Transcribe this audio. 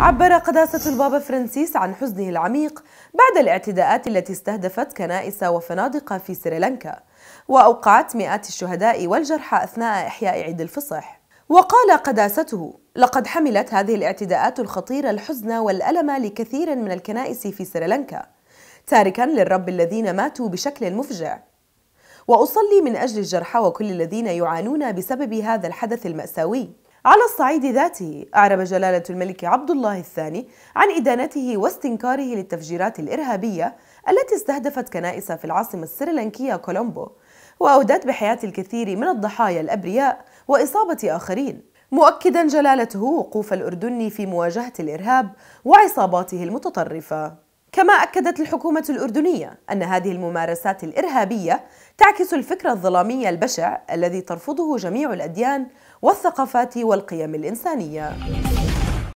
عبر قداسة البابا فرانسيس عن حزنه العميق بعد الاعتداءات التي استهدفت كنائس وفنادق في سريلانكا وأوقعت مئات الشهداء والجرحى أثناء إحياء عيد الفصح. وقال قداسته لقد حملت هذه الاعتداءات الخطيرة الحزن والألم لكثير من الكنائس في سريلانكا تاركا للرب الذين ماتوا بشكل مفجع. وأصلي من أجل الجرحى وكل الذين يعانون بسبب هذا الحدث المأساوي. على الصعيد ذاته أعرب جلالة الملك عبد الله الثاني عن إدانته واستنكاره للتفجيرات الإرهابية التي استهدفت كنائس في العاصمة السريلانكية كولومبو وأودت بحياة الكثير من الضحايا الأبرياء وإصابة آخرين. مؤكدا جلالته وقوف الأردن في مواجهة الإرهاب وعصاباته المتطرفة. كما أكدت الحكومة الأردنية أن هذه الممارسات الإرهابية تعكس الفكر الظلامي البشع الذي ترفضه جميع الأديان والثقافات والقيم الإنسانية.